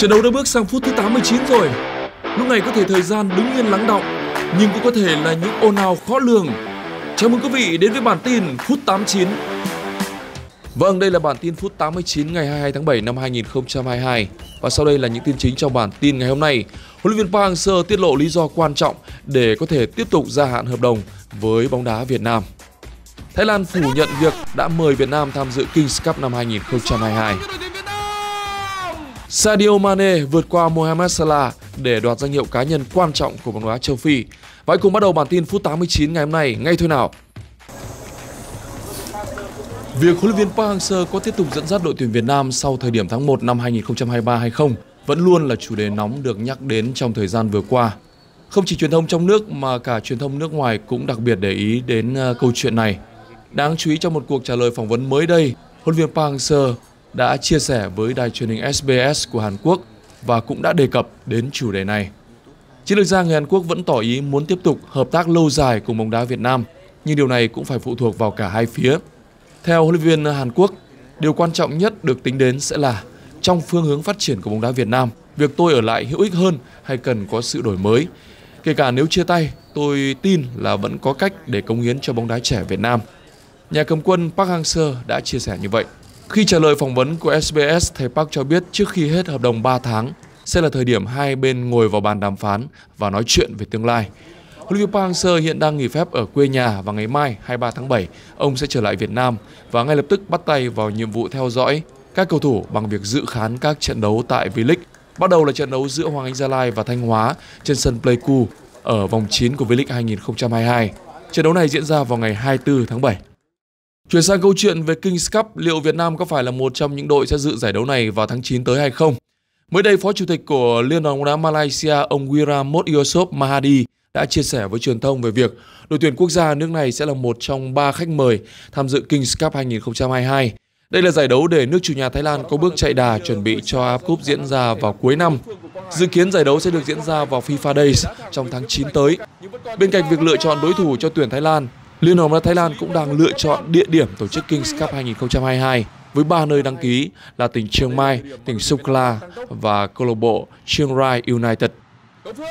Trận đấu đã bước sang phút thứ 89 rồi. Lúc này có thể thời gian đứng yên lắng động, nhưng cũng có thể là những ồn ào khó lường. Chào mừng quý vị đến với bản tin phút 89. Vâng, đây là bản tin phút 89 ngày 22 tháng 7 năm 2022. Và sau đây là những tin chính trong bản tin ngày hôm nay. Huấn luyện viên Park Hang-seo tiết lộ lý do quan trọng để có thể tiếp tục gia hạn hợp đồng với bóng đá Việt Nam. Thái Lan phủ nhận việc đã mời Việt Nam tham dự Kings Cup năm 2022. Sadio Mane vượt qua Mohamed Salah để đoạt danh hiệu cá nhân quan trọng của bóng đá châu Phi. Và hãy cùng bắt đầu bản tin phút 89 ngày hôm nay ngay thôi nào. Việc huấn luyện viên Park Hang-seo có tiếp tục dẫn dắt đội tuyển Việt Nam sau thời điểm tháng 1 năm 2023 hay không vẫn luôn là chủ đề nóng được nhắc đến trong thời gian vừa qua. Không chỉ truyền thông trong nước mà cả truyền thông nước ngoài cũng đặc biệt để ý đến ờ, câu chuyện này. Đáng chú ý trong một cuộc trả lời phỏng vấn mới đây, huấn luyện viên Park Hang-seo đã chia sẻ với đài truyền hình SBS của Hàn Quốc và cũng đã đề cập đến chủ đề này. Chiến lược gia người Hàn Quốc vẫn tỏ ý muốn tiếp tục hợp tác lâu dài cùng bóng đá Việt Nam, nhưng điều này cũng phải phụ thuộc vào cả hai phía. Theo huấn luyện viên Hàn Quốc, điều quan trọng nhất được tính đến sẽ là trong phương hướng phát triển của bóng đá Việt Nam, việc tôi ở lại hữu ích hơn hay cần có sự đổi mới. Kể cả nếu chia tay, tôi tin là vẫn có cách để cống hiến cho bóng đá trẻ Việt Nam. Nhà cầm quân Park Hang-seo đã chia sẻ như vậy. Khi trả lời phỏng vấn của SBS, thầy Park cho biết trước khi hết hợp đồng 3 tháng sẽ là thời điểm hai bên ngồi vào bàn đàm phán và nói chuyện về tương lai. Huấn luyện viên Park Hang-seo hiện đang nghỉ phép ở quê nhà và ngày mai 23 tháng 7 ông sẽ trở lại Việt Nam và ngay lập tức bắt tay vào nhiệm vụ theo dõi các cầu thủ bằng việc dự khán các trận đấu tại V-League. Bắt đầu là trận đấu giữa Hoàng Anh Gia Lai và Thanh Hóa trên sân Pleiku ở vòng 9 của V-League 2022. Trận đấu này diễn ra vào ngày 24 tháng 7. Chuyển sang câu chuyện về Kings Cup, liệu Việt Nam có phải là một trong những đội sẽ dự giải đấu này vào tháng 9 tới hay không? Mới đây, Phó Chủ tịch của Liên đoàn bóng đá Malaysia, ông Wiramot Yosop Mahadi đã chia sẻ với truyền thông về việc đội tuyển quốc gia nước này sẽ là một trong ba khách mời tham dự Kings Cup 2022. Đây là giải đấu để nước chủ nhà Thái Lan có bước chạy đà chuẩn bị cho AFF Cup diễn ra vào cuối năm. Dự kiến giải đấu sẽ được diễn ra vào FIFA Days trong tháng 9 tới. Bên cạnh việc lựa chọn đối thủ cho tuyển Thái Lan, Liên đoàn bóng đá Thái Lan cũng đang lựa chọn địa điểm tổ chức Kings Cup 2022 với ba nơi đăng ký là tỉnh Chiang Mai, tỉnh Sukla và câu lạc bộ Chiang Rai United.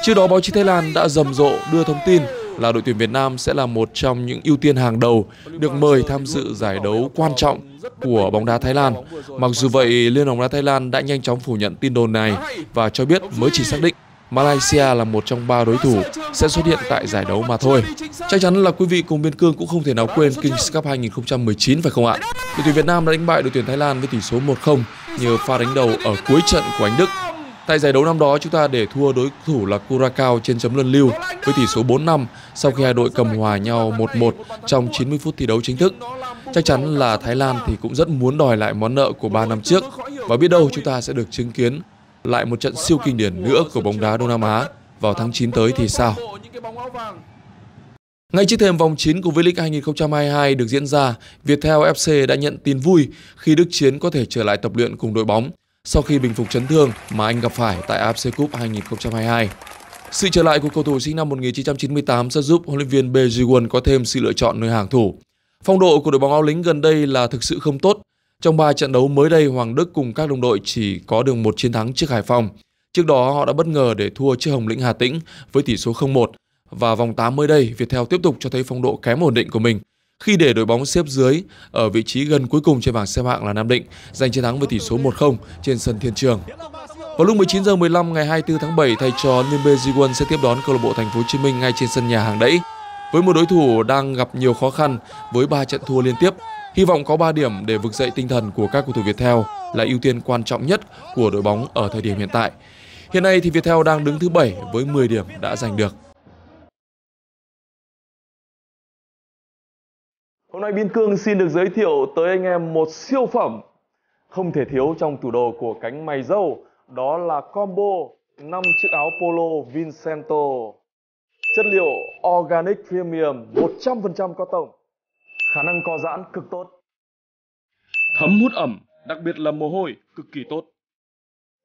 Trước đó, báo chí Thái Lan đã rầm rộ đưa thông tin là đội tuyển Việt Nam sẽ là một trong những ưu tiên hàng đầu được mời tham dự giải đấu quan trọng của bóng đá Thái Lan. Mặc dù vậy, Liên đoàn bóng đá Thái Lan đã nhanh chóng phủ nhận tin đồn này và cho biết mới chỉ xác định Malaysia là một trong ba đối thủ sẽ xuất hiện tại giải đấu mà thôi. Chắc chắn là quý vị cùng biên cương cũng không thể nào quên Kings Cup 2019 phải không ạ? Đội tuyển Việt Nam đã đánh bại đội tuyển Thái Lan với tỷ số 1-0 nhờ pha đánh đầu ở cuối trận của anh Đức. Tại giải đấu năm đó, chúng ta để thua đối thủ là Curacao trên chấm luân lưu với tỷ số 4-5 sau khi hai đội cầm hòa nhau 1-1 trong 90 phút thi đấu chính thức. Chắc chắn là Thái Lan thì cũng rất muốn đòi lại món nợ của 3 năm trước và biết đâu chúng ta sẽ được chứng kiến lại một trận siêu kinh điển nữa của bóng đá Đông Nam Á vào tháng 9 tới thì sao? Ngay trước thềm vòng 9 của V-League 2022 được diễn ra, Viettel FC đã nhận tin vui khi Đức Chiến có thể trở lại tập luyện cùng đội bóng sau khi bình phục chấn thương mà anh gặp phải tại AFC Cup 2022. Sự trở lại của cầu thủ sinh năm 1998 sẽ giúp huấn luyện viên Bae Ji-won có thêm sự lựa chọn nơi hàng thủ. Phong độ của đội bóng áo lính gần đây là thực sự không tốt trong 3 trận đấu mới đây, Hoàng Đức cùng các đồng đội chỉ có được một chiến thắng trước Hải Phòng. Trước đó, họ đã bất ngờ để thua trước Hồng Lĩnh Hà Tĩnh với tỷ số 0-1. Và vòng 8 mới đây, Viettel tiếp tục cho thấy phong độ kém ổn định của mình khi để đội bóng xếp dưới ở vị trí gần cuối cùng trên bảng xếp hạng là Nam Định, giành chiến thắng với tỷ số 1-0 trên sân Thiên Trường. Vào lúc 19 giờ 15 ngày 24 tháng 7, thầy trò Limbe Ji sẽ tiếp đón câu lạc bộ Thành phố Hồ Chí Minh ngay trên sân nhà hàng đẫy. Với một đối thủ đang gặp nhiều khó khăn với 3 trận thua liên tiếp, Hy vọng có 3 điểm để vực dậy tinh thần của các cầu thủ Viettel là ưu tiên quan trọng nhất của đội bóng ở thời điểm hiện tại. Hiện nay thì Viettel đang đứng thứ 7 với 10 điểm đã giành được. Hôm nay Biên Cương xin được giới thiệu tới anh em một siêu phẩm không thể thiếu trong tủ đồ của cánh mày dâu. Đó là combo 5 chiếc áo polo Vincento. Chất liệu Organic Premium 100% có tổng khả năng co giãn cực tốt. Thấm hút ẩm, đặc biệt là mồ hôi, cực kỳ tốt.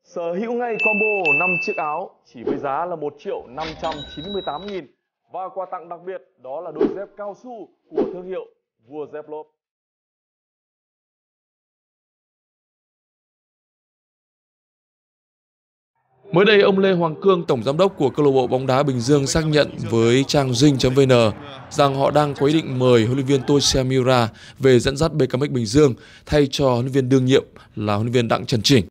Sở hữu ngay combo 5 chiếc áo chỉ với giá là 1 triệu 598 nghìn và quà tặng đặc biệt đó là đôi dép cao su của thương hiệu Vua Dép Lốp. Mới đây, ông Lê Hoàng Cương, tổng giám đốc của câu lạc bộ bóng đá Bình Dương xác nhận với trang dinh.vn rằng họ đang có ý định mời huấn luyện viên Toshia Miura về dẫn dắt BKMX Bình Dương thay cho huấn luyện viên đương nhiệm là huấn luyện viên Đặng Trần Chỉnh.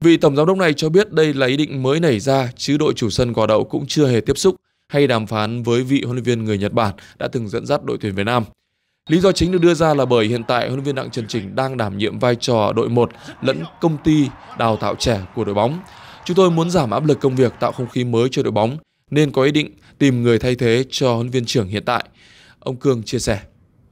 Vị tổng giám đốc này cho biết đây là ý định mới nảy ra chứ đội chủ sân quả đậu cũng chưa hề tiếp xúc hay đàm phán với vị huấn luyện viên người Nhật Bản đã từng dẫn dắt đội tuyển Việt Nam. Lý do chính được đưa ra là bởi hiện tại huấn luyện viên Đặng Trần Chỉnh đang đảm nhiệm vai trò đội 1 lẫn công ty đào tạo trẻ của đội bóng. Chúng tôi muốn giảm áp lực công việc tạo không khí mới cho đội bóng nên có ý định tìm người thay thế cho huấn viên trưởng hiện tại. Ông Cương chia sẻ.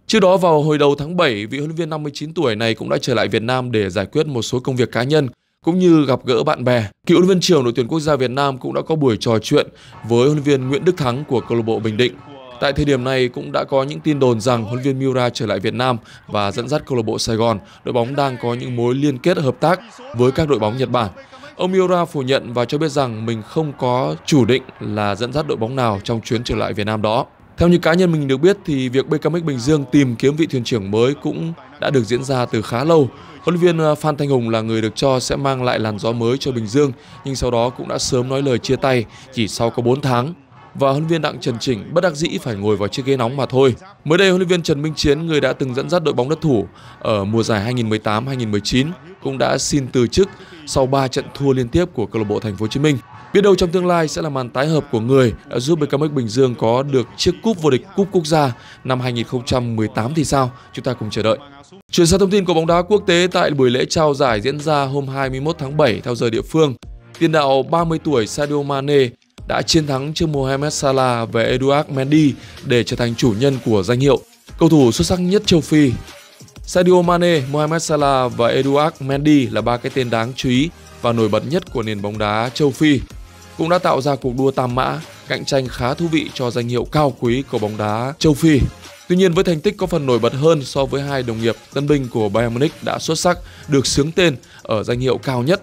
Trước đó vào hồi đầu tháng 7, vị huấn luyện viên 59 tuổi này cũng đã trở lại Việt Nam để giải quyết một số công việc cá nhân cũng như gặp gỡ bạn bè. Cựu huấn luyện viên trưởng đội tuyển quốc gia Việt Nam cũng đã có buổi trò chuyện với huấn luyện viên Nguyễn Đức Thắng của câu lạc bộ Bình Định. Tại thời điểm này cũng đã có những tin đồn rằng huấn luyện viên Miura trở lại Việt Nam và dẫn dắt câu lạc bộ Sài Gòn, đội bóng đang có những mối liên kết hợp tác với các đội bóng Nhật Bản. Ông Miura phủ nhận và cho biết rằng mình không có chủ định là dẫn dắt đội bóng nào trong chuyến trở lại Việt Nam đó. Theo như cá nhân mình được biết thì việc BKMX Bình Dương tìm kiếm vị thuyền trưởng mới cũng đã được diễn ra từ khá lâu. Huấn luyện viên ờ, Phan Thanh Hùng là người được cho sẽ mang lại làn gió mới cho Bình Dương, nhưng sau đó cũng đã sớm nói lời chia tay chỉ sau có 4 tháng và huấn luyện viên Đặng Trần Chỉnh bất đắc dĩ phải ngồi vào chiếc ghế nóng mà thôi. Mới đây huấn luyện viên Trần Minh Chiến, người đã từng dẫn dắt đội bóng đất thủ ở mùa giải 2018-2019 cũng đã xin từ chức sau 3 trận thua liên tiếp của câu lạc bộ Thành phố Hồ Chí Minh. Biết đâu trong tương lai sẽ là màn tái hợp của người đã giúp BKMX Bình Dương có được chiếc cúp vô địch cúp quốc gia năm 2018 thì sao? Chúng ta cùng chờ đợi. Chuyển sang thông tin của bóng đá quốc tế tại buổi lễ trao giải diễn ra hôm 21 tháng 7 theo giờ địa phương. Tiền đạo 30 tuổi Sadio Mane đã chiến thắng trước Mohamed Salah và Eduard Mendy để trở thành chủ nhân của danh hiệu cầu thủ xuất sắc nhất châu Phi. Sadio Mane, Mohamed Salah và Eduard Mendy là ba cái tên đáng chú ý và nổi bật nhất của nền bóng đá châu Phi, cũng đã tạo ra cuộc đua tam mã, cạnh tranh khá thú vị cho danh hiệu cao quý của bóng đá châu Phi. Tuy nhiên với thành tích có phần nổi bật hơn so với hai đồng nghiệp tân binh của Bayern Munich đã xuất sắc được xướng tên ở danh hiệu cao nhất.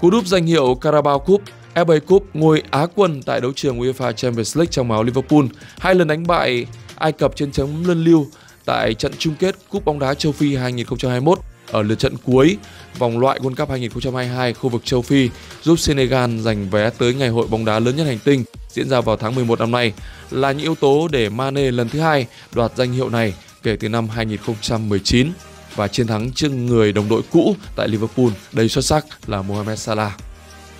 Cú đúp danh hiệu Carabao Cup FA Cup ngôi Á quân tại đấu trường UEFA Champions League trong máu Liverpool, hai lần đánh bại Ai Cập trên chấm luân lưu tại trận chung kết Cúp bóng đá châu Phi 2021 ở lượt trận cuối vòng loại World Cup 2022 khu vực châu Phi giúp Senegal giành vé tới ngày hội bóng đá lớn nhất hành tinh diễn ra vào tháng 11 năm nay là những yếu tố để Mane lần thứ hai đoạt danh hiệu này kể từ năm 2019 và chiến thắng trước người đồng đội cũ tại Liverpool đầy xuất sắc là Mohamed Salah.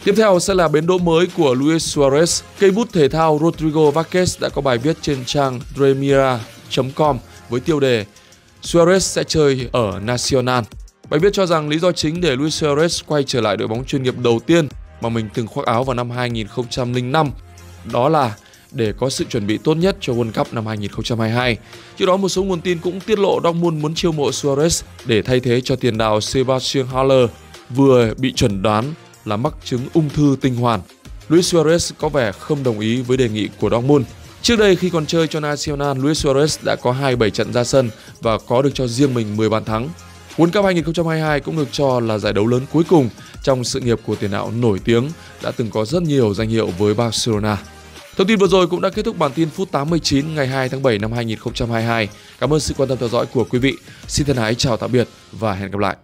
Tiếp theo sẽ là bến đỗ mới của Luis Suarez. Cây bút thể thao Rodrigo Vázquez đã có bài viết trên trang Dremira.com với tiêu đề Suarez sẽ chơi ở Nacional. Bài viết cho rằng lý do chính để Luis Suarez quay trở lại đội bóng chuyên nghiệp đầu tiên mà mình từng khoác áo vào năm 2005 đó là để có sự chuẩn bị tốt nhất cho World Cup năm 2022. Trước đó, một số nguồn tin cũng tiết lộ Dortmund muốn chiêu mộ Suarez để thay thế cho tiền đạo Sebastian Haller vừa bị chuẩn đoán là mắc chứng ung thư tinh hoàn. Luis Suarez có vẻ không đồng ý với đề nghị của Dortmund. Trước đây khi còn chơi cho Nacional, Luis Suarez đã có 27 trận ra sân và có được cho riêng mình 10 bàn thắng. World Cup 2022 cũng được cho là giải đấu lớn cuối cùng trong sự nghiệp của tiền đạo nổi tiếng đã từng có rất nhiều danh hiệu với Barcelona. Thông tin vừa rồi cũng đã kết thúc bản tin phút 89 ngày 2 tháng 7 năm 2022. Cảm ơn sự quan tâm theo dõi của quý vị. Xin thân ái chào tạm biệt và hẹn gặp lại.